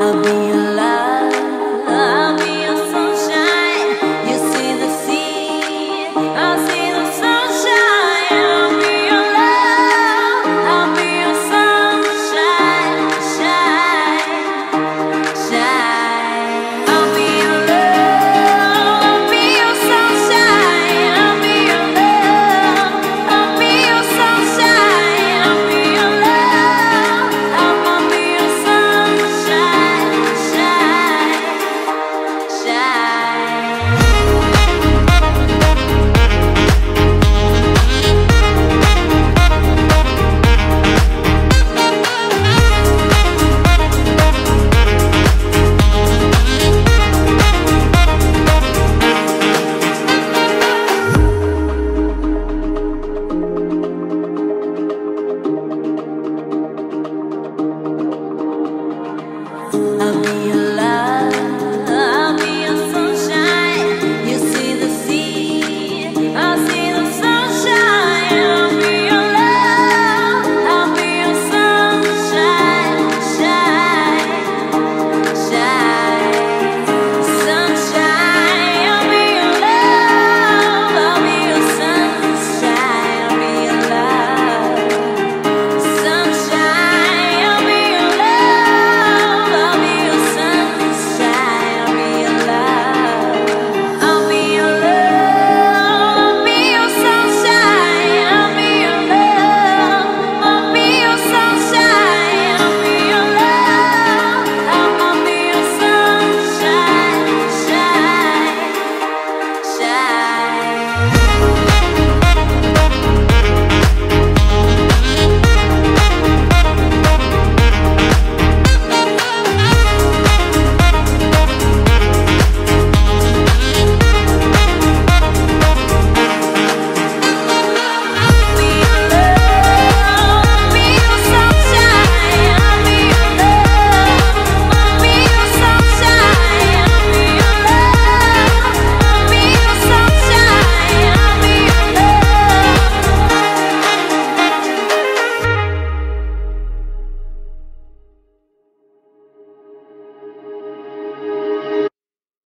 I'll be your